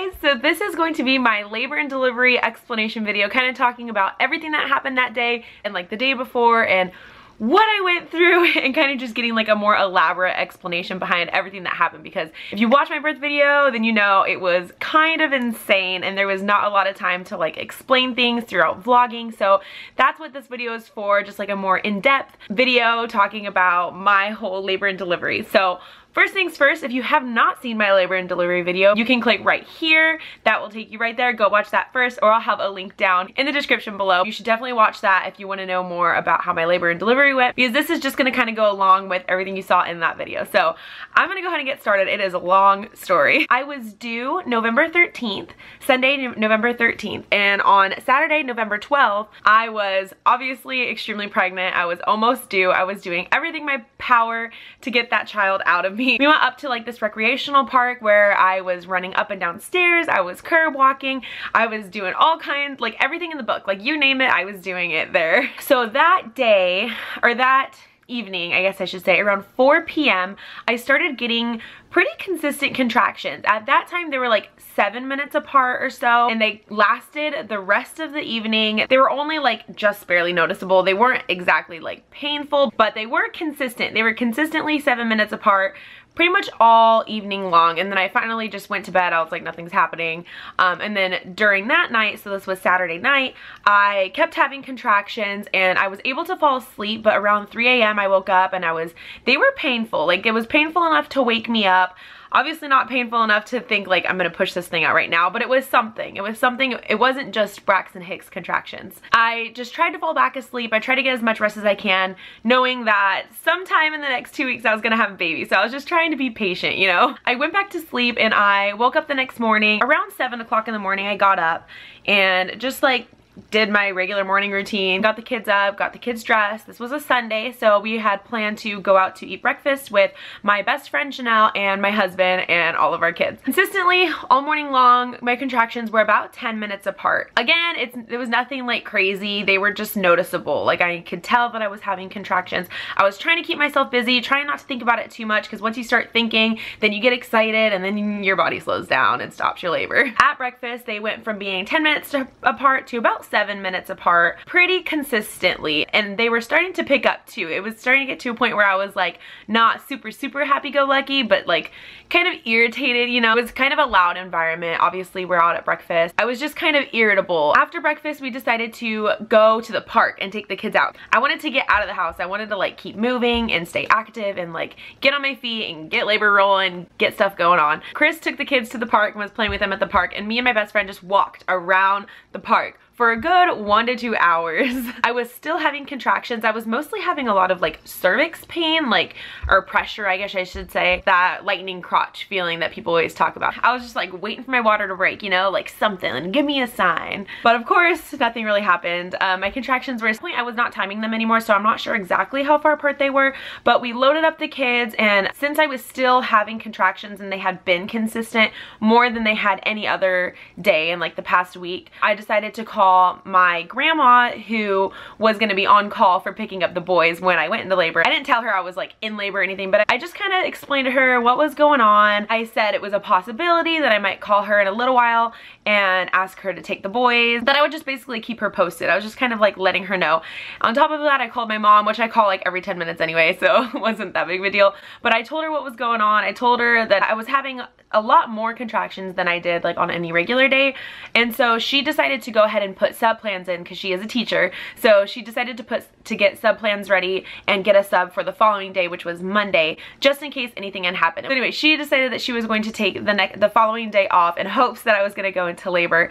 guys, so this is going to be my labor and delivery explanation video, kind of talking about everything that happened that day and like the day before and what I went through and kind of just getting like a more elaborate explanation behind everything that happened because if you watch my birth video then you know it was kind of insane and there was not a lot of time to like explain things throughout vlogging. So that's what this video is for just like a more in-depth video talking about my whole labor and delivery. So First things first, if you have not seen my labor and delivery video, you can click right here. That will take you right there. Go watch that first or I'll have a link down in the description below. You should definitely watch that if you want to know more about how my labor and delivery went because this is just going to kind of go along with everything you saw in that video. So I'm going to go ahead and get started. It is a long story. I was due November 13th, Sunday, November 13th, and on Saturday, November 12th, I was obviously extremely pregnant. I was almost due. I was doing everything my power to get that child out of me. We went up to like this recreational park where I was running up and down stairs, I was curb walking, I was doing all kinds, like everything in the book, like you name it, I was doing it there. So that day, or that evening, I guess I should say, around 4 p.m., I started getting pretty consistent contractions. At that time, they were like seven minutes apart or so, and they lasted the rest of the evening. They were only like just barely noticeable. They weren't exactly like painful, but they were consistent. They were consistently seven minutes apart pretty much all evening long and then I finally just went to bed. I was like nothing's happening. Um, and then during that night so this was Saturday night I kept having contractions and I was able to fall asleep but around 3 a.m. I woke up and I was they were painful. Like it was painful enough to wake me up Obviously not painful enough to think like I'm gonna push this thing out right now, but it was something. It was something, it wasn't just Braxton Hicks contractions. I just tried to fall back asleep. I tried to get as much rest as I can, knowing that sometime in the next two weeks I was gonna have a baby. So I was just trying to be patient, you know? I went back to sleep and I woke up the next morning. Around seven o'clock in the morning, I got up and just like did my regular morning routine, got the kids up, got the kids dressed. This was a Sunday, so we had planned to go out to eat breakfast with my best friend Chanel and my husband and all of our kids. Consistently, all morning long, my contractions were about 10 minutes apart. Again, it's, it was nothing like crazy. They were just noticeable. Like I could tell that I was having contractions. I was trying to keep myself busy, trying not to think about it too much because once you start thinking, then you get excited and then your body slows down and stops your labor. At breakfast, they went from being 10 minutes to, apart to about seven minutes apart pretty consistently and they were starting to pick up too. It was starting to get to a point where I was like not super super happy-go-lucky but like kind of irritated you know. It was kind of a loud environment. Obviously we're out at breakfast. I was just kind of irritable. After breakfast we decided to go to the park and take the kids out. I wanted to get out of the house. I wanted to like keep moving and stay active and like get on my feet and get labor rolling, get stuff going on. Chris took the kids to the park and was playing with them at the park and me and my best friend just walked around the park for a good one to two hours. I was still having contractions. I was mostly having a lot of like cervix pain, like, or pressure, I guess I should say, that lightning crotch feeling that people always talk about. I was just like waiting for my water to break, you know, like something, give me a sign. But of course, nothing really happened. Um, my contractions were at this point, I was not timing them anymore, so I'm not sure exactly how far apart they were, but we loaded up the kids, and since I was still having contractions and they had been consistent more than they had any other day in like the past week, I decided to call call my grandma who was to be on call for picking up the boys when I went into labor. I didn't tell her I was like in labor or anything, but I just kind of explained to her what was going on. I said it was a possibility that I might call her in a little while and ask her to take the boys, that I would just basically keep her posted. I was just kind of like letting her know. On top of that, I called my mom, which I call like every 10 minutes anyway, so it wasn't that big of a deal. But I told her what was going on. I told her that I was having a lot more contractions than I did like on any regular day. And so she decided to go ahead and put sub plans in because she is a teacher. So she decided to put to get sub plans ready and get a sub for the following day, which was Monday, just in case anything had happened. So anyway, she decided that she was going to take the next the following day off in hopes that I was going to go into labor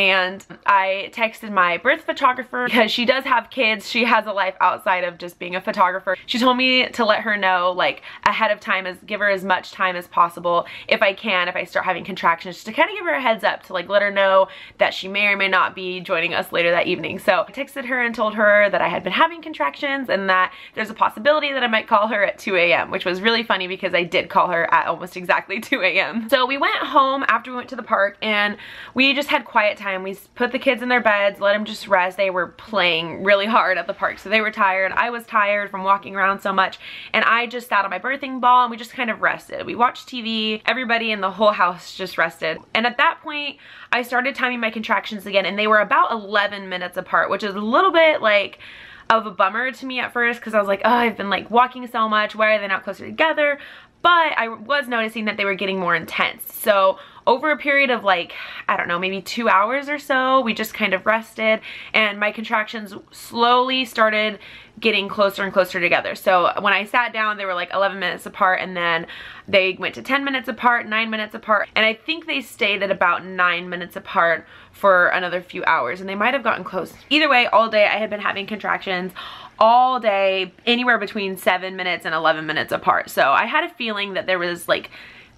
and I texted my birth photographer because she does have kids. She has a life outside of just being a photographer. She told me to let her know like ahead of time, as give her as much time as possible if I can, if I start having contractions, just to kind of give her a heads up to like let her know that she may or may not be joining us later that evening. So I texted her and told her that I had been having contractions and that there's a possibility that I might call her at 2 a.m. which was really funny because I did call her at almost exactly 2 a.m. So we went home after we went to the park and we just had quiet time time. We put the kids in their beds, let them just rest. They were playing really hard at the park, so they were tired. I was tired from walking around so much, and I just sat on my birthing ball and we just kind of rested. We watched TV, everybody in the whole house just rested. And at that point, I started timing my contractions again, and they were about 11 minutes apart, which is a little bit like, of a bummer to me at first because I was like, oh, I've been like walking so much. Why are they not closer together? But I was noticing that they were getting more intense. So over a period of like, I don't know, maybe two hours or so, we just kind of rested and my contractions slowly started getting closer and closer together. So when I sat down, they were like 11 minutes apart and then they went to 10 minutes apart, 9 minutes apart, and I think they stayed at about 9 minutes apart for another few hours and they might have gotten close. Either way, all day I had been having contractions all day, anywhere between 7 minutes and 11 minutes apart. So I had a feeling that there was like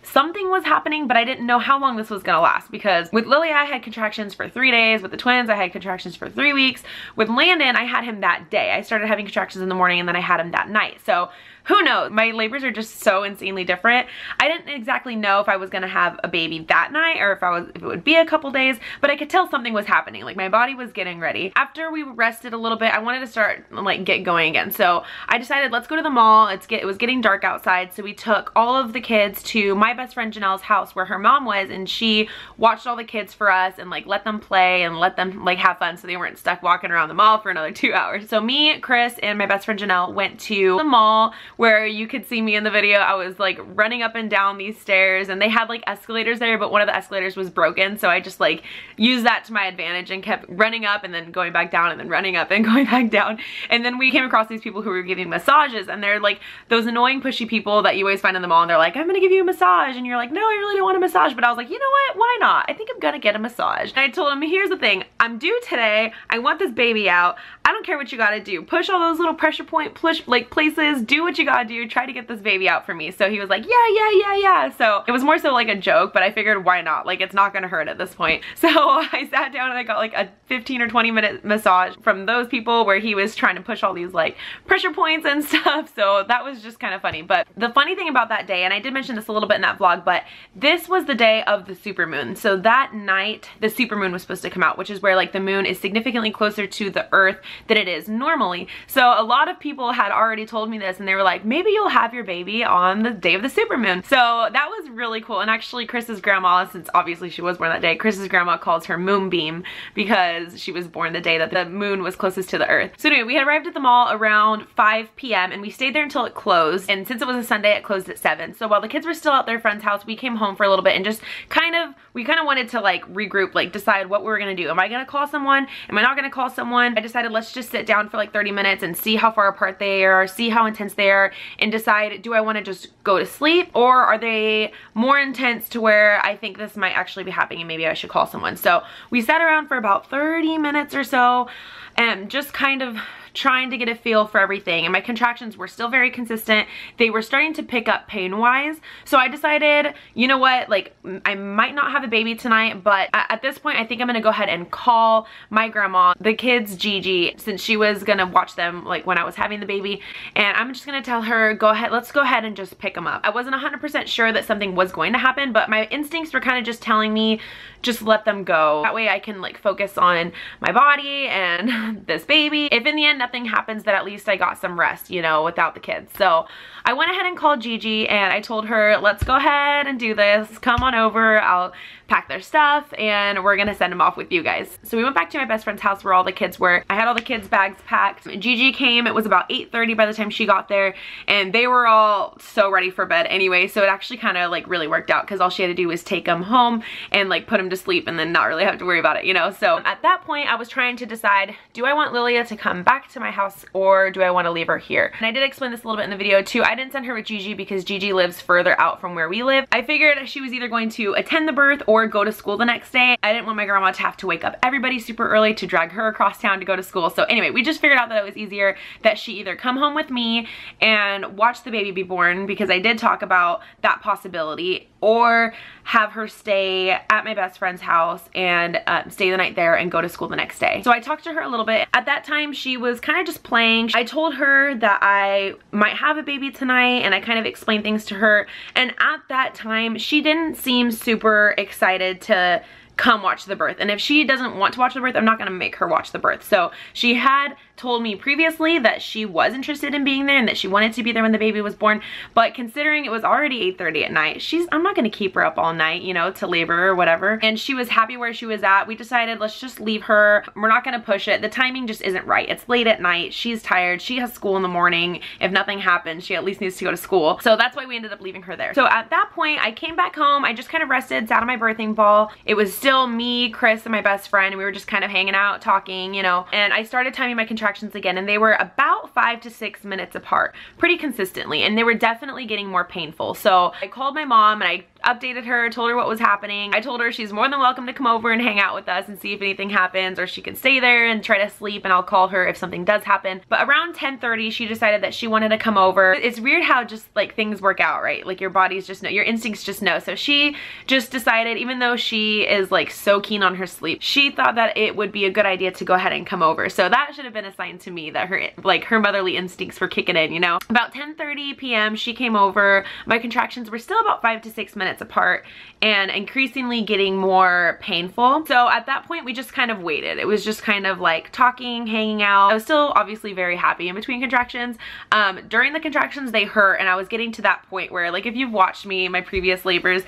something was happening, but I didn't know how long this was gonna last because with Lily, I had contractions for three days. With the twins, I had contractions for three weeks. With Landen, I had him that day. I started having contractions in the morning and then I had him that night. So who knows? My labors are just so insanely different. I didn't exactly know if I was gonna have a baby that night or if I was if it would be a couple days, but I could tell something was happening. Like my body was getting ready. After we rested a little bit, I wanted to start like get going again. So I decided let's go to the mall. It's get it was getting dark outside, so we took all of the kids to my best friend Janelle's house where her mom was and she watched all the kids for us and like let them play and let them like have fun so they weren't stuck walking around the mall for another two hours. So me, Chris, and my best friend Janelle went to the mall where you could see me in the video. I was like running up and down these stairs and they had like escalators there, but one of the escalators was broken. So I just like used that to my advantage and kept running up and then going back down and then running up and going back down. And then we came across these people who were giving massages and they're like those annoying pushy people that you always find in the mall and they're like, I'm gonna give you a massage. And you're like, no, I really don't want a massage. But I was like, you know what? Why not? I think I'm gonna get a massage. And I told him, here's the thing. I'm due today. I want this baby out. I don't care what you gotta do. Push all those little pressure point push like places. Do what you gotta do try to get this baby out for me. So he was like, yeah, yeah, yeah, yeah. So it was more so like a joke, but I figured why not? Like it's not gonna hurt at this point. So I sat down and I got like a 15 or 20 minute massage from those people where he was trying to push all these like pressure points and stuff. So that was just kind of funny. But the funny thing about that day, and I did mention this a little bit in that vlog, but this was the day of the super moon. So that night, the super moon was supposed to come out, which is where like the moon is significantly closer to the earth than it is normally. So a lot of people had already told me this and they were like, maybe you'll have your baby on the day of the supermoon. So that was really cool. And actually Chris's grandma, since obviously she was born that day, Chris's grandma calls her moonbeam because she was born the day that the moon was closest to the earth. So anyway, we had arrived at the mall around 5 p.m. and we stayed there until it closed. And since it was a Sunday, it closed at 7. So while the kids were still at their friend's house, we came home for a little bit and just kind of, we kind of wanted to like regroup, like decide what we were gonna do. Am I gonna call someone? Am I not gonna call someone? I decided let's just sit down for like 30 minutes and see how far apart they are, see how intense they are, and decide, do I wanna just go to sleep or are they more intense to where I think this might actually be happening and maybe I should call someone. So we sat around for about 30 minutes or so and just kind of trying to get a feel for everything and my contractions were still very consistent. They were starting to pick up pain wise. So I decided, you know what, like I might not have a baby tonight, but at this point I think I'm gonna go ahead and call my grandma, the kids Gigi, since she was gonna watch them like when I was having the baby and I'm just gonna tell her, go ahead, let's go ahead and just pick them up. I wasn't 100% sure that something was going to happen, but my instincts were kind of just telling me, just let them go. That way I can like focus on my body and this baby. If in the end nothing happens that at least I got some rest, you know, without the kids. So I went ahead and called Gigi and I told her, let's go ahead and do this. Come on over. I'll pack their stuff and we're gonna send them off with you guys. So we went back to my best friend's house where all the kids were. I had all the kids bags packed. Gigi came, it was about 8.30 by the time she got there and they were all so ready for bed anyway. So it actually kind of like really worked out because all she had to do was take them home and like put them to sleep and then not really have to worry about it, you know? So at that point I was trying to decide, do I want Lilia to come back to my house or do I want to leave her here? And I did explain this a little bit in the video too. I didn't send her with Gigi because Gigi lives further out from where we live. I figured she was either going to attend the birth or go to school the next day. I didn't want my grandma to have to wake up everybody super early to drag her across town to go to school. So anyway, we just figured out that it was easier that she either come home with me and watch the baby be born because I did talk about that possibility or have her stay at my best friend's house and uh, stay the night there and go to school the next day. So I talked to her a little bit. At that time, she was kind of just playing. I told her that I might have a baby tonight and I kind of explained things to her. And at that time, she didn't seem super excited to come watch the birth. And if she doesn't want to watch the birth, I'm not gonna make her watch the birth. So she had told me previously that she was interested in being there and that she wanted to be there when the baby was born. But considering it was already 8.30 at night, she's I'm not gonna keep her up all night, you know, to labor or whatever. And she was happy where she was at. We decided let's just leave her. We're not gonna push it. The timing just isn't right. It's late at night. She's tired. She has school in the morning. If nothing happens, she at least needs to go to school. So that's why we ended up leaving her there. So at that point, I came back home. I just kind of rested, sat on my birthing ball. It was still me, Chris, and my best friend. And we were just kind of hanging out, talking, you know. And I started timing my contractions again. And they were about five to six minutes apart pretty consistently. And they were definitely getting more painful. So I called my mom and I updated her, told her what was happening. I told her she's more than welcome to come over and hang out with us and see if anything happens or she can stay there and try to sleep and I'll call her if something does happen. But around 10.30, she decided that she wanted to come over. It's weird how just like things work out, right? Like your body's just know, your instincts just know. So she just decided, even though she is like so keen on her sleep, she thought that it would be a good idea to go ahead and come over. So that should have been a sign to me that her like her motherly instincts were kicking in, you know? About 10.30 p.m. she came over. My contractions were still about five to six minutes apart and increasingly getting more painful. So at that point, we just kind of waited. It was just kind of like talking, hanging out. I was still obviously very happy in between contractions. Um, during the contractions, they hurt and I was getting to that point where like if you've watched me my previous labors,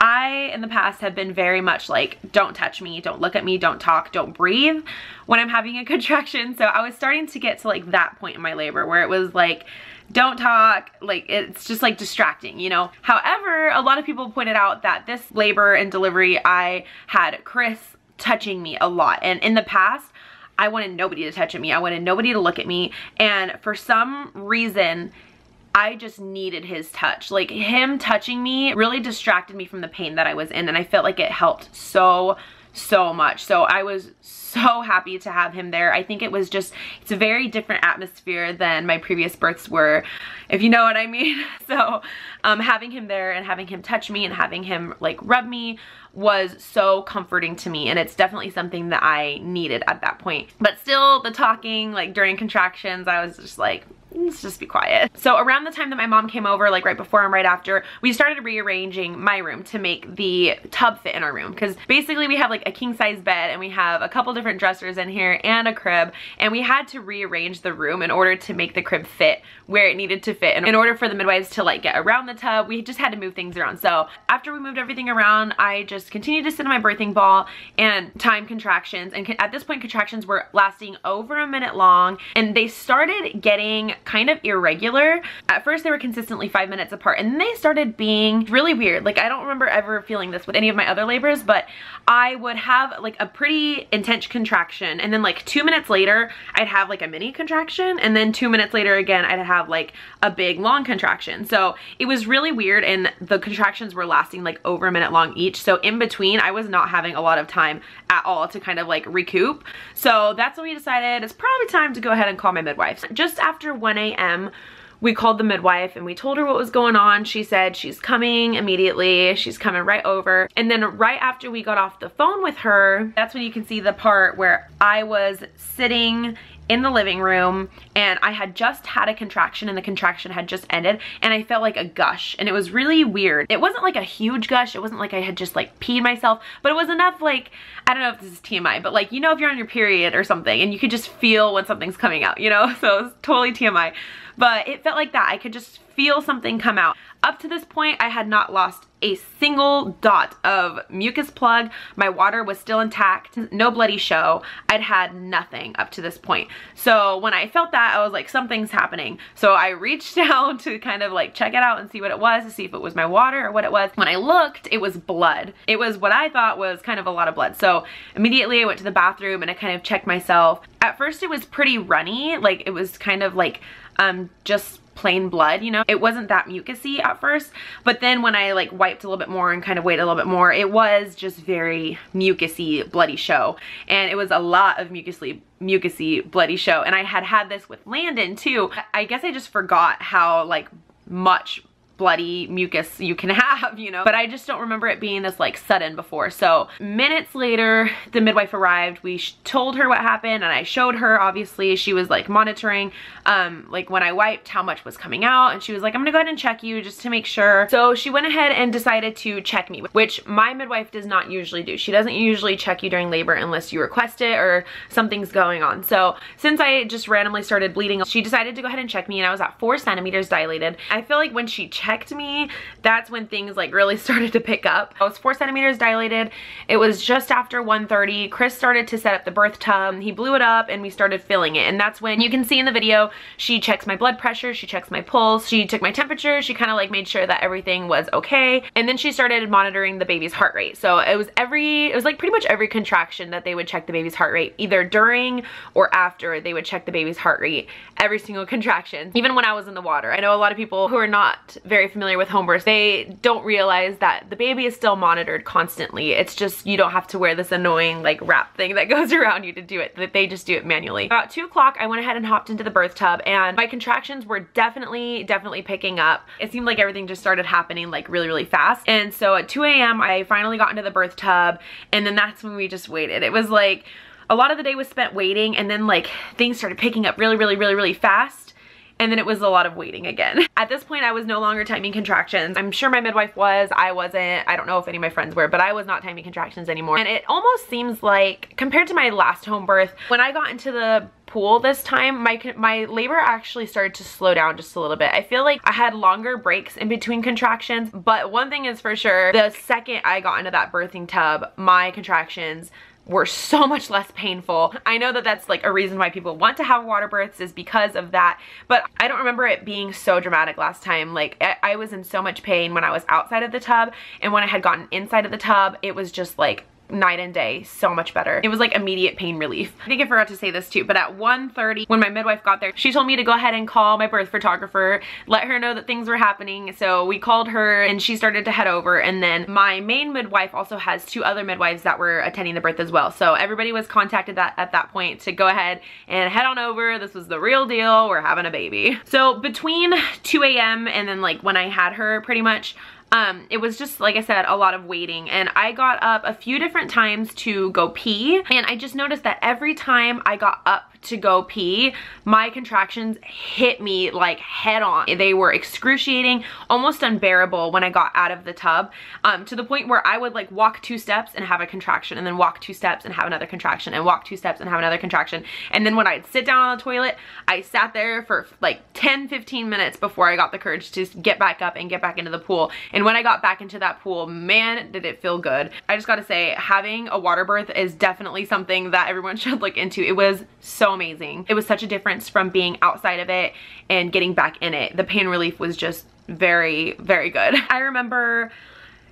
I in the past have been very much like, don't touch me, don't look at me, don't talk, don't breathe when I'm having a contraction. So I was starting to get to like that point in my labor where it was like, don't talk, like it's just like distracting, you know? However, a lot of people pointed out that this labor and delivery, I had Chris touching me a lot. And in the past, I wanted nobody to touch me. I wanted nobody to look at me. And for some reason, I just needed his touch. Like him touching me really distracted me from the pain that I was in and I felt like it helped so, so much. So I was so happy to have him there. I think it was just, it's a very different atmosphere than my previous births were, if you know what I mean. So um, having him there and having him touch me and having him like rub me was so comforting to me and it's definitely something that I needed at that point. But still the talking like during contractions, I was just like, let's just be quiet. So around the time that my mom came over, like right before and right after, we started rearranging my room to make the tub fit in our room. Cause basically we have like a king size bed and we have a couple different dressers in here and a crib. And we had to rearrange the room in order to make the crib fit where it needed to fit. And in order for the midwives to like get around the tub, we just had to move things around. So after we moved everything around, I just continued to sit in my birthing ball and time contractions. And at this point, contractions were lasting over a minute long and they started getting kind of irregular. At first they were consistently five minutes apart and they started being really weird. Like I don't remember ever feeling this with any of my other labors, but I would have like a pretty intense contraction and then like two minutes later, I'd have like a mini contraction and then two minutes later again, I'd have like a big long contraction. So it was really weird and the contractions were lasting like over a minute long each. So in between, I was not having a lot of time at all to kind of like recoup. So that's when we decided it's probably time to go ahead and call my midwife. Just after 1 a.m., we called the midwife and we told her what was going on. She said she's coming immediately. She's coming right over. And then right after we got off the phone with her, that's when you can see the part where I was sitting in the living room and I had just had a contraction and the contraction had just ended and I felt like a gush and it was really weird. It wasn't like a huge gush. It wasn't like I had just like peed myself, but it was enough like, I don't know if this is TMI, but like, you know, if you're on your period or something and you could just feel when something's coming out, you know? So it was totally TMI but it felt like that. I could just feel something come out. Up to this point, I had not lost a single dot of mucus plug. My water was still intact, no bloody show. I'd had nothing up to this point. So when I felt that, I was like, something's happening. So I reached down to kind of like check it out and see what it was, to see if it was my water or what it was. When I looked, it was blood. It was what I thought was kind of a lot of blood. So immediately I went to the bathroom and I kind of checked myself. At first it was pretty runny, like it was kind of like um, just plain blood, you know? It wasn't that mucusy at first, but then when I like wiped a little bit more and kind of waited a little bit more, it was just very mucusy, bloody show. And it was a lot of mucusy, mucusy, bloody show. And I had had this with Landen too. I guess I just forgot how like much bloody mucus you can have, you know, but I just don't remember it being this like sudden before. So minutes later, the midwife arrived. We told her what happened and I showed her, obviously, she was like monitoring, um, like when I wiped how much was coming out and she was like, I'm gonna go ahead and check you just to make sure. So she went ahead and decided to check me, which my midwife does not usually do. She doesn't usually check you during labor unless you request it or something's going on. So since I just randomly started bleeding, she decided to go ahead and check me and I was at four centimeters dilated. I feel like when she checked me, that's when things like really started to pick up. I was four centimeters dilated. It was just after 1.30. Chris started to set up the birth tub. He blew it up and we started filling it. And that's when you can see in the video, she checks my blood pressure, she checks my pulse, she took my temperature, she kind of like made sure that everything was okay. And then she started monitoring the baby's heart rate. So it was every, it was like pretty much every contraction that they would check the baby's heart rate, either during or after they would check the baby's heart rate, every single contraction, even when I was in the water. I know a lot of people who are not very familiar with home births, they don't realize that the baby is still monitored constantly. It's just, you don't have to wear this annoying like wrap thing that goes around you to do it. They just do it manually. About two o'clock, I went ahead and hopped into the birth tub and my contractions were definitely, definitely picking up. It seemed like everything just started happening like really, really fast. And so at 2 a.m., I finally got into the birth tub and then that's when we just waited. It was like, a lot of the day was spent waiting and then like things started picking up really, really, really, really fast and then it was a lot of waiting again. At this point, I was no longer timing contractions. I'm sure my midwife was, I wasn't. I don't know if any of my friends were, but I was not timing contractions anymore. And it almost seems like, compared to my last home birth, when I got into the pool this time, my my labor actually started to slow down just a little bit. I feel like I had longer breaks in between contractions, but one thing is for sure, the second I got into that birthing tub, my contractions were so much less painful. I know that that's like a reason why people want to have water births is because of that, but I don't remember it being so dramatic last time. Like I, I was in so much pain when I was outside of the tub and when I had gotten inside of the tub, it was just like night and day so much better. It was like immediate pain relief. I think I forgot to say this too, but at 1.30 when my midwife got there, she told me to go ahead and call my birth photographer, let her know that things were happening. So we called her and she started to head over. And then my main midwife also has two other midwives that were attending the birth as well. So everybody was contacted that at that point to go ahead and head on over. This was the real deal. We're having a baby. So between 2 a.m. and then like when I had her pretty much, um, it was just, like I said, a lot of waiting. And I got up a few different times to go pee. And I just noticed that every time I got up to go pee, my contractions hit me like head on. They were excruciating, almost unbearable when I got out of the tub, um, to the point where I would like walk two steps and have a contraction and then walk two steps and have another contraction and walk two steps and have another contraction. And then when I'd sit down on the toilet, I sat there for like 10, 15 minutes before I got the courage to get back up and get back into the pool. And when I got back into that pool, man, did it feel good. I just gotta say, having a water birth is definitely something that everyone should look into. It was so amazing. It was such a difference from being outside of it and getting back in it. The pain relief was just very, very good. I remember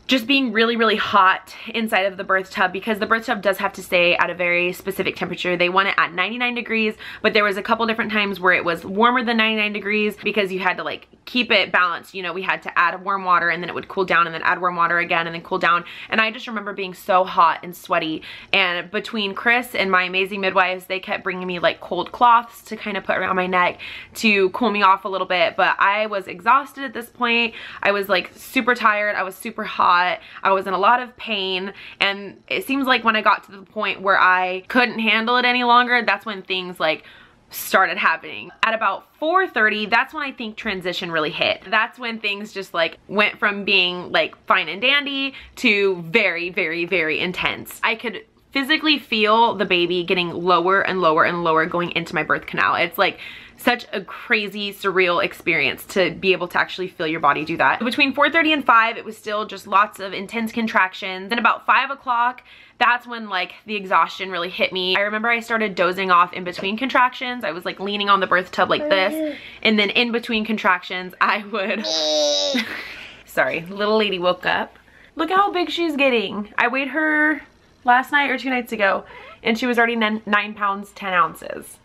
just being really, really hot inside of the birth tub because the birth tub does have to stay at a very specific temperature. They want it at 99 degrees, but there was a couple different times where it was warmer than 99 degrees because you had to like keep it balanced. You know, we had to add warm water and then it would cool down and then add warm water again and then cool down. And I just remember being so hot and sweaty. And between Chris and my amazing midwives, they kept bringing me like cold cloths to kind of put around my neck to cool me off a little bit. But I was exhausted at this point. I was like super tired. I was super hot lot. I was in a lot of pain and it seems like when I got to the point where I couldn't handle it any longer, that's when things like started happening. At about 4.30, that's when I think transition really hit. That's when things just like went from being like fine and dandy to very, very, very intense. I could physically feel the baby getting lower and lower and lower going into my birth canal. It's like such a crazy, surreal experience to be able to actually feel your body do that. Between 4.30 and 5, it was still just lots of intense contractions. Then about 5 o'clock, that's when like the exhaustion really hit me. I remember I started dozing off in between contractions. I was like leaning on the birth tub like this. And then in between contractions, I would... Sorry, little lady woke up. Look how big she's getting. I weighed her last night or two nights ago and she was already 9 pounds 10 ounces.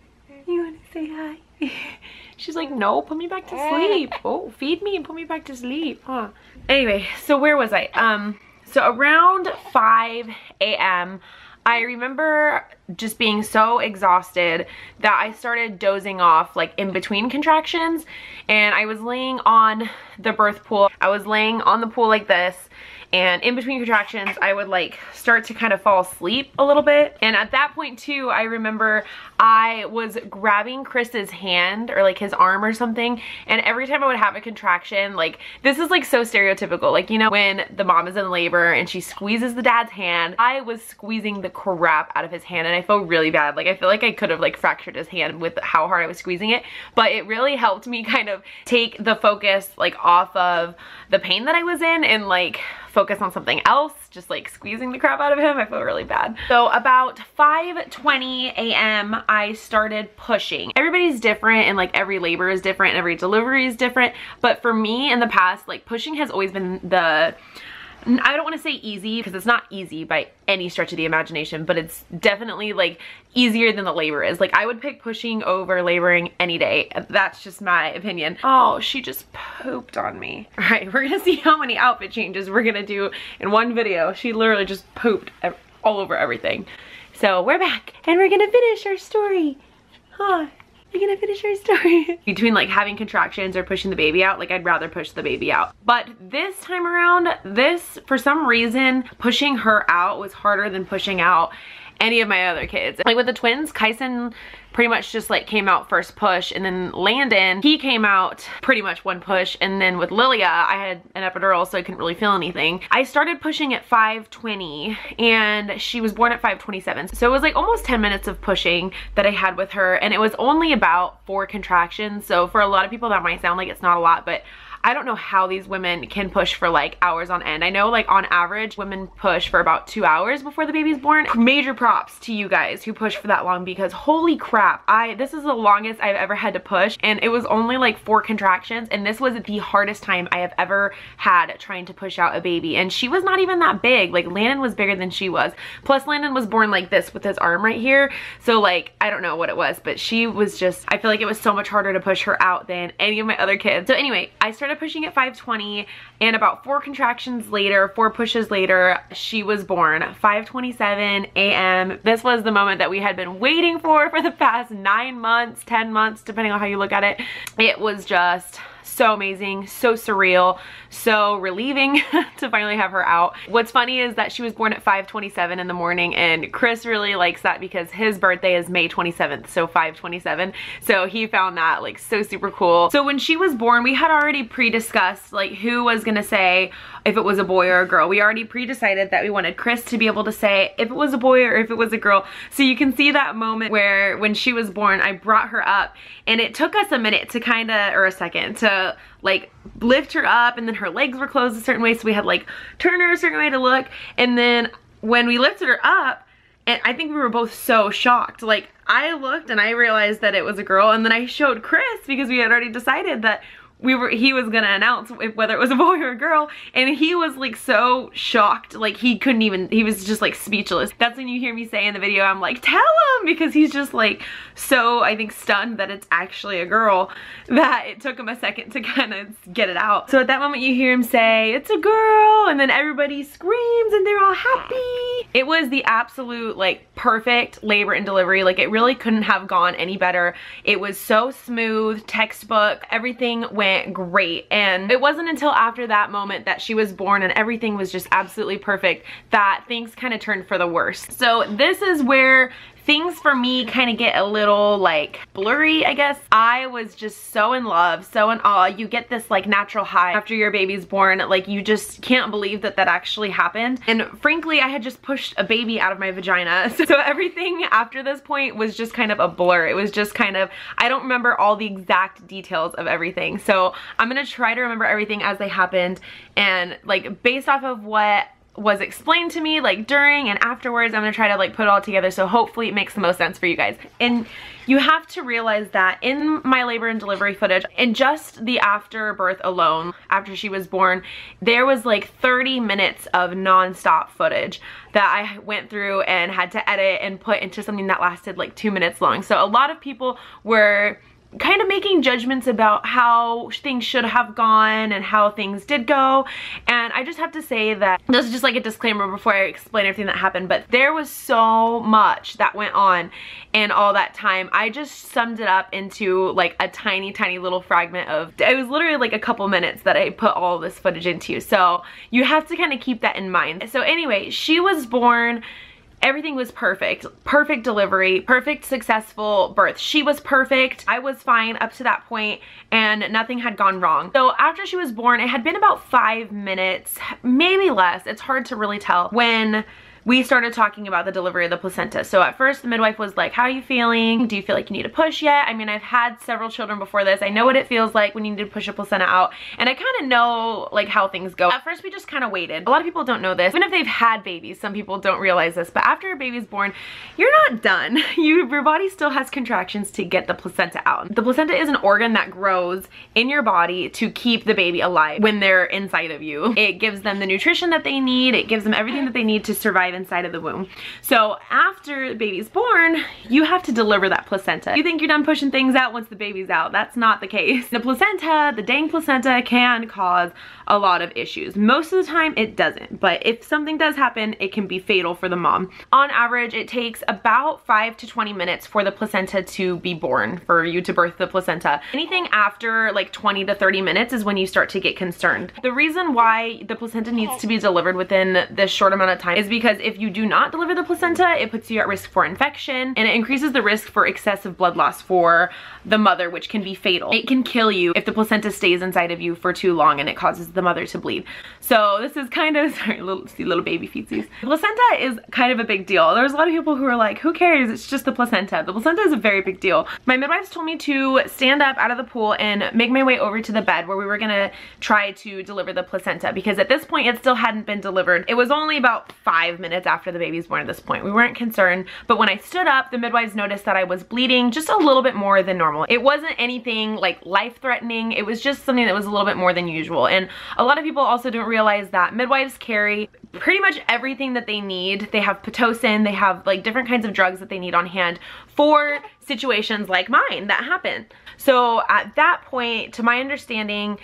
You want to say hi? She's like, no, put me back to sleep. Oh, feed me and put me back to sleep, huh? Anyway, so where was I? Um, so around 5 a.m., I remember just being so exhausted that I started dozing off like in between contractions and I was laying on the birth pool. I was laying on the pool like this and in between contractions I would like start to kind of fall asleep a little bit. And at that point too I remember I was grabbing Chris's hand or like his arm or something. And every time I would have a contraction like this is like so stereotypical. Like you know when the mom is in labor and she squeezes the dad's hand I was squeezing the crap out of his hand. And I felt really bad. Like I feel like I could have like fractured his hand with how hard I was squeezing it. But it really helped me kind of take the focus like off of the pain that I was in and like focus on something else, just like squeezing the crap out of him. I feel really bad. So about 5.20 a.m. I started pushing. Everybody's different and like every labor is different and every delivery is different. But for me in the past, like pushing has always been the I don't want to say easy because it's not easy by any stretch of the imagination, but it's definitely like easier than the labor is. Like I would pick pushing over laboring any day. That's just my opinion. Oh, she just pooped on me. All right, we're gonna see how many outfit changes we're gonna do in one video. She literally just pooped all over everything. So we're back and we're gonna finish our story. Huh you gonna finish your story? Between like having contractions or pushing the baby out, like I'd rather push the baby out. But this time around, this, for some reason, pushing her out was harder than pushing out any of my other kids. Like with the twins, Kyson pretty much just like came out first push and then Landen, he came out pretty much one push and then with Lilia, I had an epidural so I couldn't really feel anything. I started pushing at 520 and she was born at 527. So it was like almost 10 minutes of pushing that I had with her and it was only about four contractions. So for a lot of people that might sound like it's not a lot, but I don't know how these women can push for like hours on end. I know like on average women push for about two hours before the baby's born. Major props to you guys who push for that long because holy crap, I this is the longest I've ever had to push and it was only like four contractions and this was the hardest time I have ever had trying to push out a baby and she was not even that big. Like Landen was bigger than she was. Plus Landen was born like this with his arm right here. So like I don't know what it was but she was just I feel like it was so much harder to push her out than any of my other kids. So anyway I started started pushing at 520 and about four contractions later, four pushes later, she was born. 5.27 a.m. This was the moment that we had been waiting for for the past nine months, 10 months, depending on how you look at it. It was just so amazing, so surreal, so relieving to finally have her out. What's funny is that she was born at 5.27 in the morning and Chris really likes that because his birthday is May 27th, so 5.27. So he found that like so super cool. So when she was born, we had already pre-discussed like who was gonna say if it was a boy or a girl. We already pre-decided that we wanted Chris to be able to say if it was a boy or if it was a girl. So you can see that moment where when she was born, I brought her up and it took us a minute to kind of, or a second, to like lift her up and then her legs were closed a certain way so we had like turn her a certain way to look. And then when we lifted her up and I think we were both so shocked. Like I looked and I realized that it was a girl and then I showed Chris because we had already decided that we were he was gonna announce if, whether it was a boy or a girl and he was like so shocked like he couldn't even he was just like speechless. That's when you hear me say in the video i'm like tell him! Because he's just like so i think stunned that it's actually a girl that it took him a second to kind of get it out. So at that moment you hear him say it's a girl! And then everybody screams and they're all happy. It was the absolute like perfect labor and delivery. Like it really couldn't have gone any better. It was so smooth textbook everything went went great. And it wasn't until after that moment that she was born and everything was just absolutely perfect that things kind of turned for the worst. So this is where things for me kind of get a little like blurry, I guess. I was just so in love, so in awe. You get this like natural high after your baby's born. Like you just can't believe that that actually happened. And frankly, I had just pushed a baby out of my vagina. So everything after this point was just kind of a blur. It was just kind of, I don't remember all the exact details of everything. So I'm gonna try to remember everything as they happened. And like based off of what was explained to me like during and afterwards. I'm gonna try to like put it all together so hopefully it makes the most sense for you guys. And you have to realize that in my labor and delivery footage, in just the afterbirth alone, after she was born, there was like 30 minutes of non-stop footage that I went through and had to edit and put into something that lasted like two minutes long. So a lot of people were kind of making judgments about how things should have gone and how things did go. And I just have to say that this is just like a disclaimer before I explain everything that happened, but there was so much that went on in all that time. I just summed it up into like a tiny, tiny little fragment of, it was literally like a couple minutes that I put all this footage into. So you have to kind of keep that in mind. So anyway, she was born everything was perfect. Perfect delivery, perfect successful birth. She was perfect. I was fine up to that point and nothing had gone wrong. So after she was born, it had been about five minutes, maybe less. It's hard to really tell when we started talking about the delivery of the placenta. So at first the midwife was like, how are you feeling? Do you feel like you need to push yet? I mean, I've had several children before this. I know what it feels like when you need to push a placenta out and I kind of know like how things go. At first we just kind of waited. A lot of people don't know this. Even if they've had babies, some people don't realize this, but after a baby's born, you're not done. You, your body still has contractions to get the placenta out. The placenta is an organ that grows in your body to keep the baby alive when they're inside of you. It gives them the nutrition that they need. It gives them everything that they need to survive inside of the womb. So after the baby's born, you have to deliver that placenta. You think you're done pushing things out once the baby's out. That's not the case. The placenta, the dang placenta can cause a lot of issues. Most of the time it doesn't, but if something does happen, it can be fatal for the mom. On average, it takes about 5 to 20 minutes for the placenta to be born, for you to birth the placenta. Anything after like 20 to 30 minutes is when you start to get concerned. The reason why the placenta needs to be delivered within this short amount of time is because if you do not deliver the placenta, it puts you at risk for infection and it increases the risk for excessive blood loss for the mother, which can be fatal. It can kill you if the placenta stays inside of you for too long and it causes the mother to bleed. So this is kind of, sorry, little, see little baby feetsies. The placenta is kind of a big deal. There's a lot of people who are like, who cares? It's just the placenta. The placenta is a very big deal. My midwives told me to stand up out of the pool and make my way over to the bed where we were gonna try to deliver the placenta because at this point it still hadn't been delivered. It was only about five minutes after the baby's born at this point. We weren't concerned, but when I stood up, the midwives noticed that I was bleeding just a little bit more than normal. It wasn't anything like life-threatening. It was just something that was a little bit more than usual. And a lot of people also don't realize that midwives carry pretty much everything that they need. They have Pitocin, they have like different kinds of drugs that they need on hand for situations like mine that happen. So at that point, to my understanding,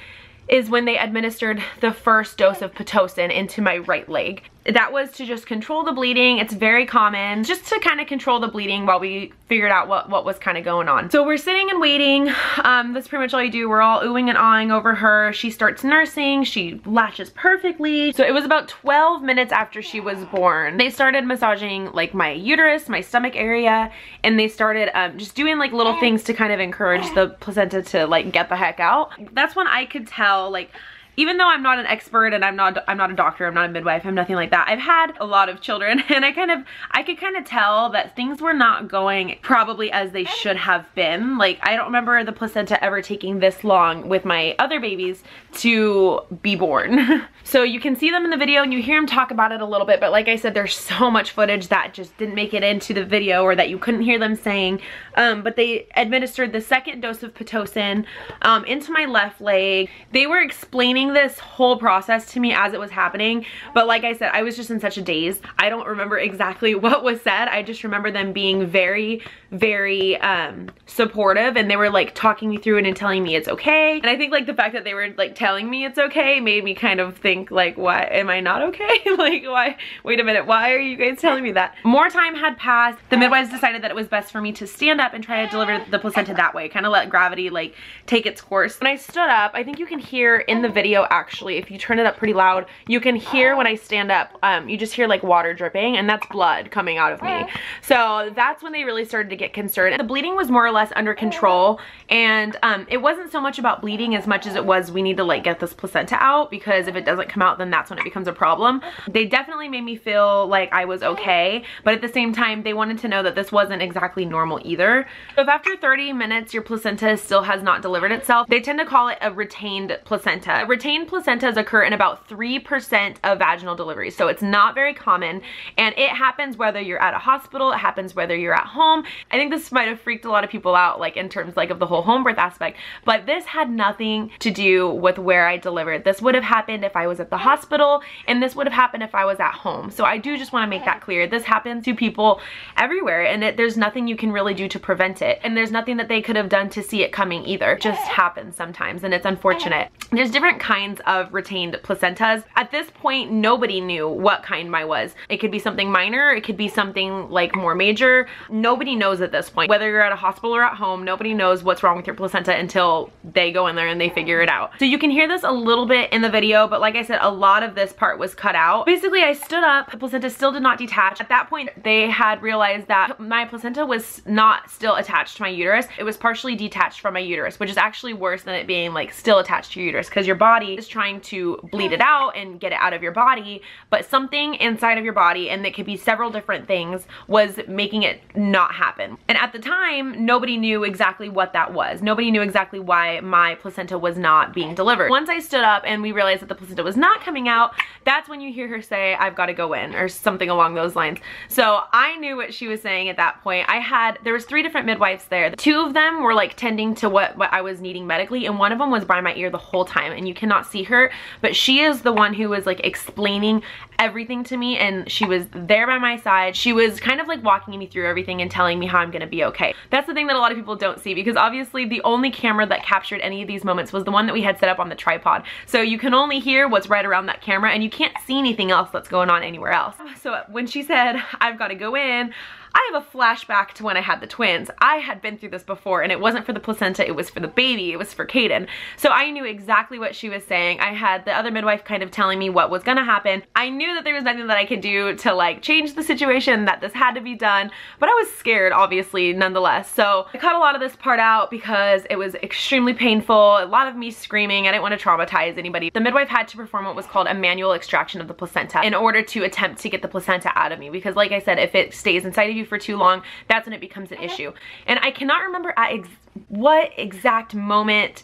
is when they administered the first dose of Pitocin into my right leg that was to just control the bleeding. It's very common just to kind of control the bleeding while we figured out what, what was kind of going on. So we're sitting and waiting. Um, that's pretty much all you do. We're all oohing and awing over her. She starts nursing. She latches perfectly. So it was about 12 minutes after she was born. They started massaging like my uterus, my stomach area, and they started um, just doing like little things to kind of encourage the placenta to like get the heck out. That's when I could tell like even though I'm not an expert and I'm not I'm not a doctor, I'm not a midwife, I'm nothing like that. I've had a lot of children and I kind of I could kind of tell that things were not going probably as they should have been. Like I don't remember the placenta ever taking this long with my other babies to be born. so you can see them in the video and you hear them talk about it a little bit, but like I said, there's so much footage that just didn't make it into the video or that you couldn't hear them saying. Um, but they administered the second dose of Pitocin um, into my left leg. They were explaining this whole process to me as it was happening. But like I said, I was just in such a daze. I don't remember exactly what was said. I just remember them being very, very um, supportive and they were like talking me through it and telling me it's okay. And I think like the fact that they were like telling me it's okay made me kind of think like, why am I not okay? like why, wait a minute, why are you guys telling me that? More time had passed. The midwives decided that it was best for me to stand up and try to deliver the placenta that way, kind of let gravity like take its course. When I stood up, I think you can hear in the video actually, if you turn it up pretty loud, you can hear when I stand up, um, you just hear like water dripping and that's blood coming out of me. So that's when they really started to get concerned. The bleeding was more or less under control and um, it wasn't so much about bleeding as much as it was we need to like get this placenta out because if it doesn't come out then that's when it becomes a problem. They definitely made me feel like I was okay but at the same time they wanted to know that this wasn't exactly normal either. So if after 30 minutes your placenta still has not delivered itself, they tend to call it a retained placenta. A retained placentas occur in about 3% of vaginal deliveries, so it's not very common, and it happens whether you're at a hospital, it happens whether you're at home. I think this might have freaked a lot of people out, like in terms like of the whole home birth aspect, but this had nothing to do with where I delivered. This would have happened if I was at the hospital, and this would have happened if I was at home. So I do just want to make that clear. This happens to people everywhere, and it, there's nothing you can really do to prevent it, and there's nothing that they could have done to see it coming either. It just happens sometimes, and it's unfortunate. There's different kinds of retained placentas. At this point, nobody knew what kind my was. It could be something minor, it could be something like more major. Nobody knows at this point. Whether you're at a hospital or at home, nobody knows what's wrong with your placenta until they go in there and they figure it out. So you can hear this a little bit in the video, but like I said, a lot of this part was cut out. Basically, I stood up, the placenta still did not detach. At that point, they had realized that my placenta was not still attached to my uterus. It was partially detached from my uterus, which is actually worse than it being like still attached to your uterus because your body is trying to bleed it out and get it out of your body, but something inside of your body, and it could be several different things, was making it not happen. And at the time, nobody knew exactly what that was. Nobody knew exactly why my placenta was not being delivered. Once I stood up and we realized that the placenta was not coming out, that's when you hear her say, I've got to go in, or something along those lines. So I knew what she was saying at that point. I had, there was three different midwives there. Two of them were like tending to what, what I was needing medically, and one of them was by my ear the whole time, and you cannot see her, but she is the one who was like explaining everything to me and she was there by my side. She was kind of like walking me through everything and telling me how I'm gonna be okay. That's the thing that a lot of people don't see because obviously the only camera that captured any of these moments was the one that we had set up on the tripod. So you can only hear what's right around that camera and you can't see anything else that's going on anywhere else. So when she said, I've gotta go in, I have a flashback to when I had the twins. I had been through this before and it wasn't for the placenta, it was for the baby, it was for Kaden. So I knew exactly what she was saying. I had the other midwife kind of telling me what was gonna happen. I knew that there was nothing that I could do to like change the situation, that this had to be done, but I was scared obviously nonetheless. So I cut a lot of this part out because it was extremely painful, a lot of me screaming, I didn't want to traumatize anybody. The midwife had to perform what was called a manual extraction of the placenta in order to attempt to get the placenta out of me because like I said, if it stays inside of you for too long, that's when it becomes an issue. And I cannot remember at ex what exact moment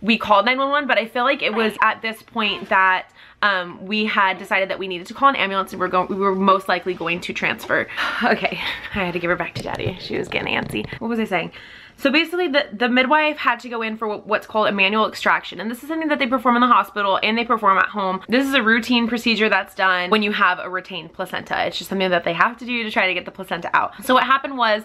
we called 911, but I feel like it was at this point that um, we had decided that we needed to call an ambulance and we're going, we were most likely going to transfer. Okay, I had to give her back to daddy. She was getting antsy. What was I saying? So basically the, the midwife had to go in for what's called a manual extraction. And this is something that they perform in the hospital and they perform at home. This is a routine procedure that's done when you have a retained placenta. It's just something that they have to do to try to get the placenta out. So what happened was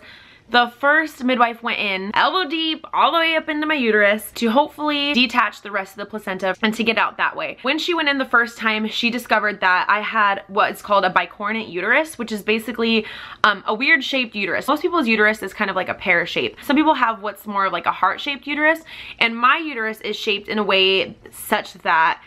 the first midwife went in elbow deep all the way up into my uterus to hopefully detach the rest of the placenta and to get out that way. When she went in the first time, she discovered that I had what is called a bicornuate uterus, which is basically um, a weird shaped uterus. Most people's uterus is kind of like a pear shape. Some people have what's more of like a heart shaped uterus and my uterus is shaped in a way such that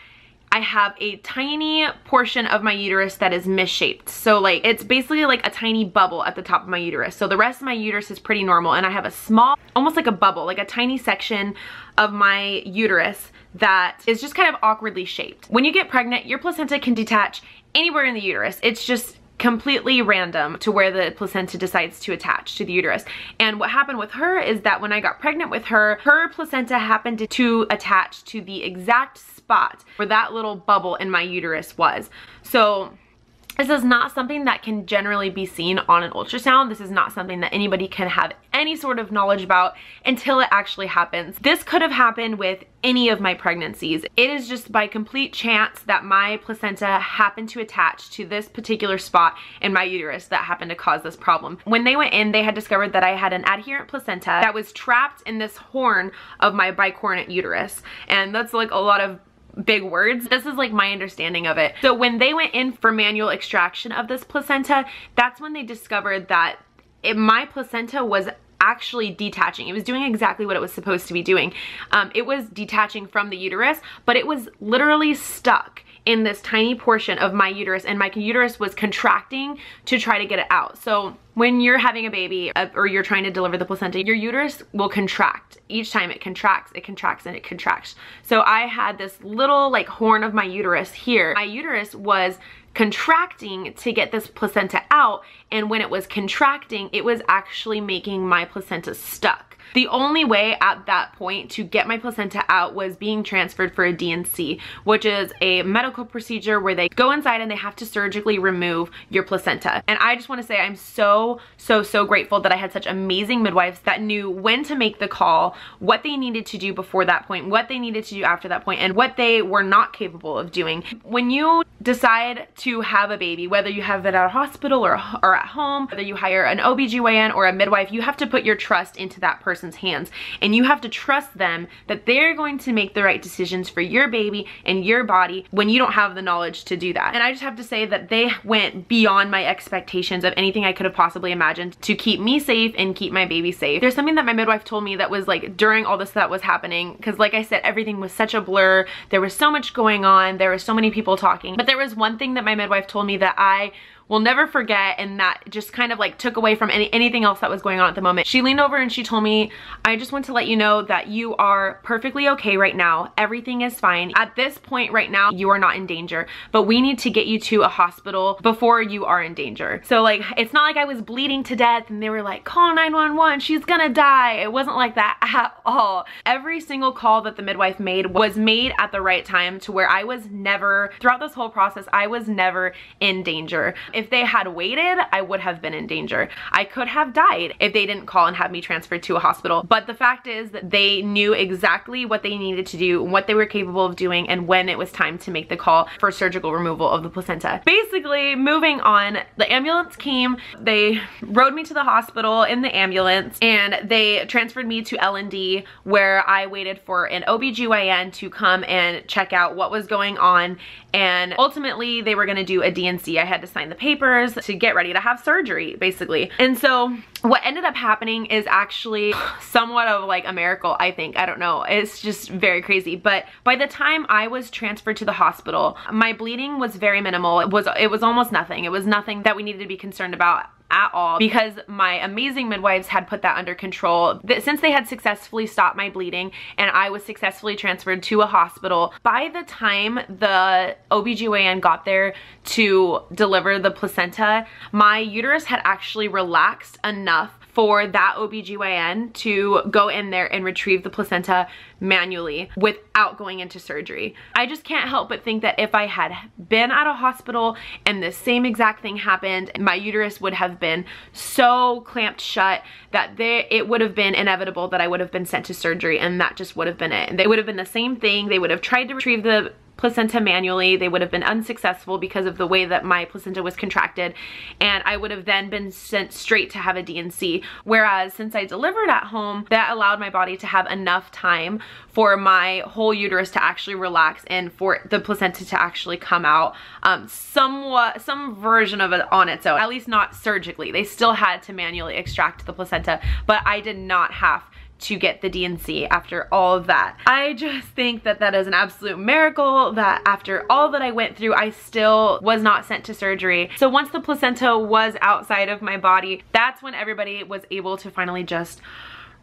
I have a tiny portion of my uterus that is misshaped. So like it's basically like a tiny bubble at the top of my uterus. So the rest of my uterus is pretty normal and I have a small, almost like a bubble, like a tiny section of my uterus that is just kind of awkwardly shaped. When you get pregnant, your placenta can detach anywhere in the uterus. It's just completely random to where the placenta decides to attach to the uterus. And what happened with her is that when I got pregnant with her, her placenta happened to attach to the exact spot where that little bubble in my uterus was. So this is not something that can generally be seen on an ultrasound. This is not something that anybody can have any sort of knowledge about until it actually happens. This could have happened with any of my pregnancies. It is just by complete chance that my placenta happened to attach to this particular spot in my uterus that happened to cause this problem. When they went in, they had discovered that I had an adherent placenta that was trapped in this horn of my bicornuate uterus. And that's like a lot of big words. This is like my understanding of it. So when they went in for manual extraction of this placenta, that's when they discovered that it, my placenta was actually detaching. It was doing exactly what it was supposed to be doing. Um, it was detaching from the uterus, but it was literally stuck in this tiny portion of my uterus and my uterus was contracting to try to get it out. So when you're having a baby uh, or you're trying to deliver the placenta, your uterus will contract. Each time it contracts, it contracts and it contracts. So I had this little like horn of my uterus here. My uterus was contracting to get this placenta out and when it was contracting it was actually making my placenta stuck The only way at that point to get my placenta out was being transferred for a D&C, which is a medical procedure where they go inside and they have to surgically remove your placenta. And I just wanna say I'm so, so, so grateful that I had such amazing midwives that knew when to make the call, what they needed to do before that point, what they needed to do after that point, and what they were not capable of doing. When you decide to have a baby, whether you have it at a hospital or, or at home, whether you hire an OBGYN or a midwife, you have to put your trust into that person's hands. And you have to trust them that they're going to make the right decisions for your baby and your body when you don't have the knowledge to do that. And I just have to say that they went beyond my expectations of anything I could have possibly imagined to keep me safe and keep my baby safe. There's something that my midwife told me that was like during all this that was happening, because like I said, everything was such a blur. There was so much going on. There were so many people talking. But there was one thing that my midwife told me that I will never forget and that just kind of like took away from any, anything else that was going on at the moment. She leaned over and she told me, I just want to let you know that you are perfectly okay right now. Everything is fine. At this point right now, you are not in danger, but we need to get you to a hospital before you are in danger. So like, it's not like I was bleeding to death and they were like, call 911, she's gonna die. It wasn't like that at all. Every single call that the midwife made was made at the right time to where I was never, throughout this whole process, I was never in danger. If they had waited, I would have been in danger. I could have died if they didn't call and have me transferred to a hospital. But the fact is that they knew exactly what they needed to do, what they were capable of doing, and when it was time to make the call for surgical removal of the placenta. Basically, moving on, the ambulance came, they rode me to the hospital in the ambulance, and they transferred me to L&D where I waited for an OBGYN to come and check out what was going on and ultimately they were gonna do a D&C. I had to sign the papers to get ready to have surgery, basically. And so what ended up happening is actually somewhat of like a miracle, I think. I don't know. It's just very crazy. But by the time I was transferred to the hospital, my bleeding was very minimal. It was, it was almost nothing. It was nothing that we needed to be concerned about at all because my amazing midwives had put that under control. Since they had successfully stopped my bleeding and I was successfully transferred to a hospital, by the time the OBGYN got there to deliver the placenta, my uterus had actually relaxed enough for that OBGYN to go in there and retrieve the placenta manually without going into surgery. I just can't help but think that if I had been at a hospital and the same exact thing happened, my uterus would have been so clamped shut that they, it would have been inevitable that I would have been sent to surgery and that just would have been it. They would have been the same thing. They would have tried to retrieve the placenta manually. They would have been unsuccessful because of the way that my placenta was contracted and I would have then been sent straight to have a D&C. Whereas since I delivered at home, that allowed my body to have enough time for my whole uterus to actually relax and for the placenta to actually come out um, somewhat, some version of it on its own, at least not surgically. They still had to manually extract the placenta, but I did not have to get the D&C after all of that. I just think that that is an absolute miracle that after all that I went through, I still was not sent to surgery. So once the placenta was outside of my body, that's when everybody was able to finally just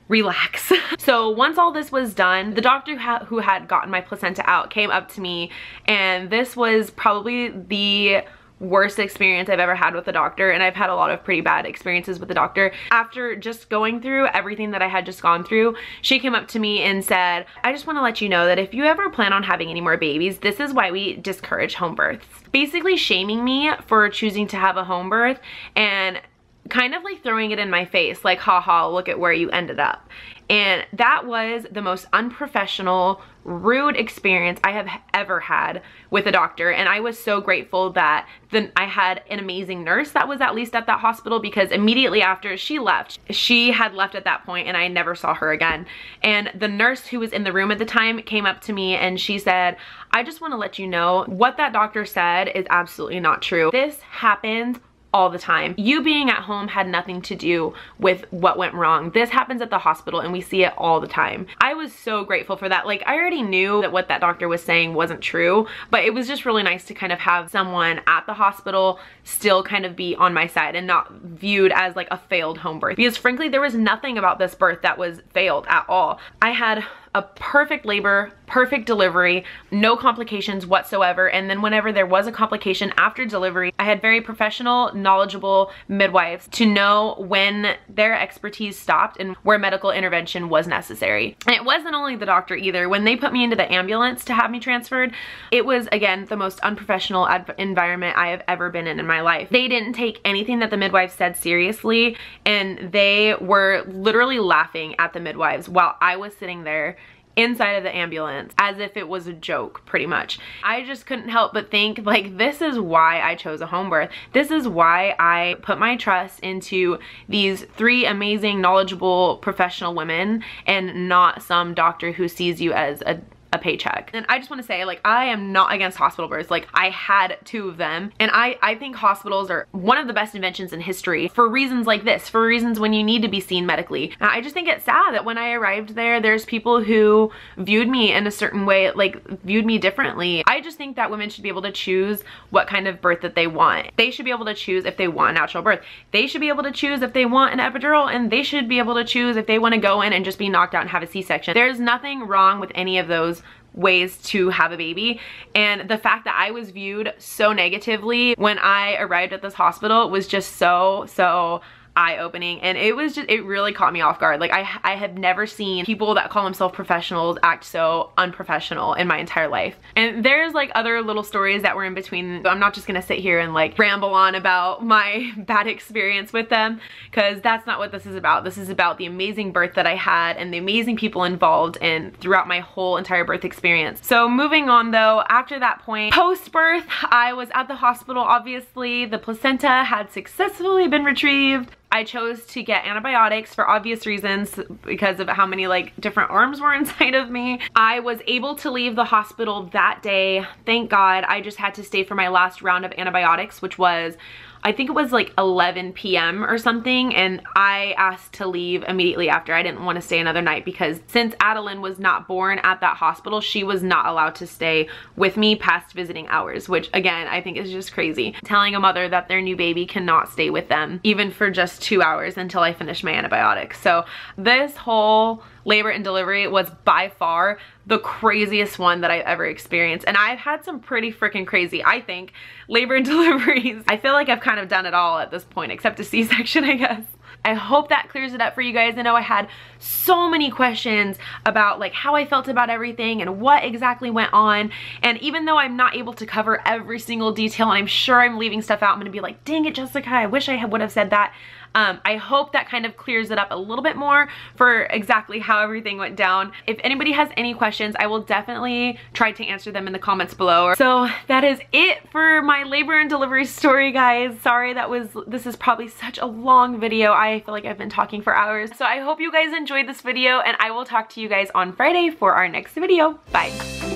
relax. so once all this was done, the doctor who had gotten my placenta out came up to me and this was probably the worst experience I've ever had with a doctor and I've had a lot of pretty bad experiences with the doctor. After just going through everything that I had just gone through, she came up to me and said, I just want to let you know that if you ever plan on having any more babies, this is why we discourage home births. Basically shaming me for choosing to have a home birth and kind of like throwing it in my face like haha look at where you ended up and that was the most unprofessional rude experience I have ever had with a doctor. And I was so grateful that I had an amazing nurse that was at least at that hospital because immediately after she left she had left at that point and I never saw her again. And the nurse who was in the room at the time came up to me and she said I just want to let you know what that doctor said is absolutely not true. This happens all the time. You being at home had nothing to do with what went wrong. This happens at the hospital and we see it all the time. I was so grateful for that. Like I already knew that what that doctor was saying wasn't true, but it was just really nice to kind of have someone at the hospital still kind of be on my side and not viewed as like a failed home birth. Because frankly, there was nothing about this birth that was failed at all. I had a perfect labor perfect delivery, no complications whatsoever. And then whenever there was a complication after delivery, I had very professional, knowledgeable midwives to know when their expertise stopped and where medical intervention was necessary. And it wasn't only the doctor either. When they put me into the ambulance to have me transferred, it was again the most unprofessional environment I have ever been in in my life. They didn't take anything that the midwives said seriously and they were literally laughing at the midwives while I was sitting there inside of the ambulance as if it was a joke pretty much. I just couldn't help but think like this is why I chose a home birth. This is why I put my trust into these three amazing knowledgeable professional women and not some doctor who sees you as a a paycheck. And I just want to say like I am not against hospital births. Like I had two of them and I, I think hospitals are one of the best inventions in history for reasons like this, for reasons when you need to be seen medically. And I just think it's sad that when I arrived there, there's people who viewed me in a certain way, like viewed me differently. I just think that women should be able to choose what kind of birth that they want. They should be able to choose if they want natural birth. They should be able to choose if they want an epidural and they should be able to choose if they want to go in and just be knocked out and have a C-section. There's nothing wrong with any of those ways to have a baby. And the fact that I was viewed so negatively when I arrived at this hospital was just so so eye-opening and it was just it really caught me off guard. Like I, I have never seen people that call themselves professionals act so unprofessional in my entire life. And there's like other little stories that were in between but I'm not just gonna sit here and like ramble on about my bad experience with them because that's not what this is about. This is about the amazing birth that I had and the amazing people involved and throughout my whole entire birth experience. So moving on though after that point post-birth I was at the hospital obviously. The placenta had successfully been retrieved I chose to get antibiotics for obvious reasons because of how many like different arms were inside of me. I was able to leave the hospital that day. Thank God. I just had to stay for my last round of antibiotics, which was I think it was like 11 p.m. or something and I asked to leave immediately after. I didn't want to stay another night because since Addelyn was not born at that hospital, she was not allowed to stay with me past visiting hours, which again, I think is just crazy. Telling a mother that their new baby cannot stay with them even for just two hours until I finish my antibiotics. So this whole labor and delivery was by far the craziest one that I've ever experienced. And I've had some pretty freaking crazy, I think, labor and deliveries. I feel like I've kind of done it all at this point, except a C-section, I guess. I hope that clears it up for you guys. I know I had so many questions about like how I felt about everything and what exactly went on. And even though I'm not able to cover every single detail, and I'm sure I'm leaving stuff out, I'm gonna be like, dang it, Jessica, I wish I would have said that. Um, I hope that kind of clears it up a little bit more for exactly how everything went down. If anybody has any questions, I will definitely try to answer them in the comments below. So that is it for my labor and delivery story, guys. Sorry that was, this is probably such a long video. I feel like I've been talking for hours. So I hope you guys enjoyed this video and I will talk to you guys on Friday for our next video. Bye.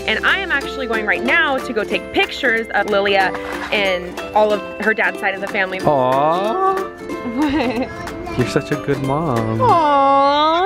And I am actually going right now to go take pictures of Lilia and all of her dad's side of the family. Aww. You're such a good mom. Aww.